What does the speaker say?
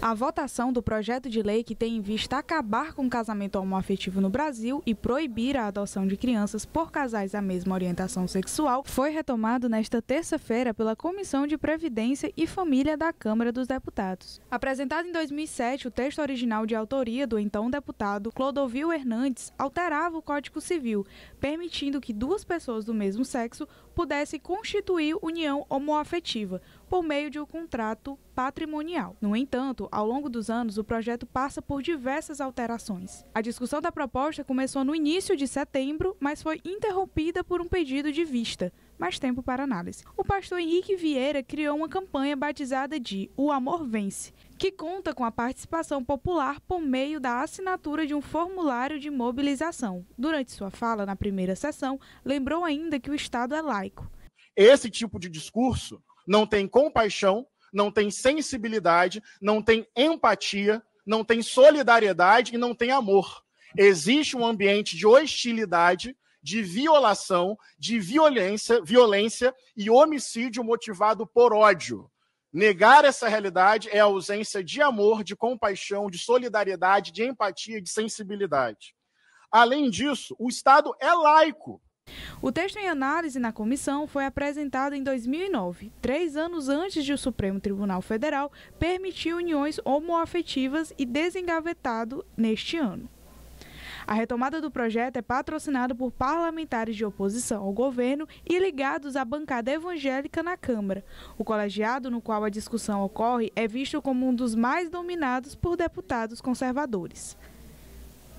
A votação do projeto de lei que tem em vista acabar com o casamento homoafetivo no Brasil e proibir a adoção de crianças por casais da mesma orientação sexual foi retomado nesta terça-feira pela Comissão de Previdência e Família da Câmara dos Deputados. Apresentado em 2007, o texto original de autoria do então deputado Clodovil Hernandes alterava o Código Civil, permitindo que duas pessoas do mesmo sexo pudessem constituir união homoafetiva por meio de um contrato patrimonial. No entanto, ao longo dos anos, o projeto passa por diversas alterações. A discussão da proposta começou no início de setembro, mas foi interrompida por um pedido de vista. Mais tempo para análise. O pastor Henrique Vieira criou uma campanha batizada de O Amor Vence, que conta com a participação popular por meio da assinatura de um formulário de mobilização. Durante sua fala na primeira sessão, lembrou ainda que o Estado é laico. Esse tipo de discurso não tem compaixão, não tem sensibilidade, não tem empatia, não tem solidariedade e não tem amor. Existe um ambiente de hostilidade, de violação, de violência, violência e homicídio motivado por ódio. Negar essa realidade é a ausência de amor, de compaixão, de solidariedade, de empatia, de sensibilidade. Além disso, o Estado é laico. O texto em análise na comissão foi apresentado em 2009, três anos antes de o Supremo Tribunal Federal permitir uniões homoafetivas e desengavetado neste ano. A retomada do projeto é patrocinada por parlamentares de oposição ao governo e ligados à bancada evangélica na Câmara. O colegiado no qual a discussão ocorre é visto como um dos mais dominados por deputados conservadores.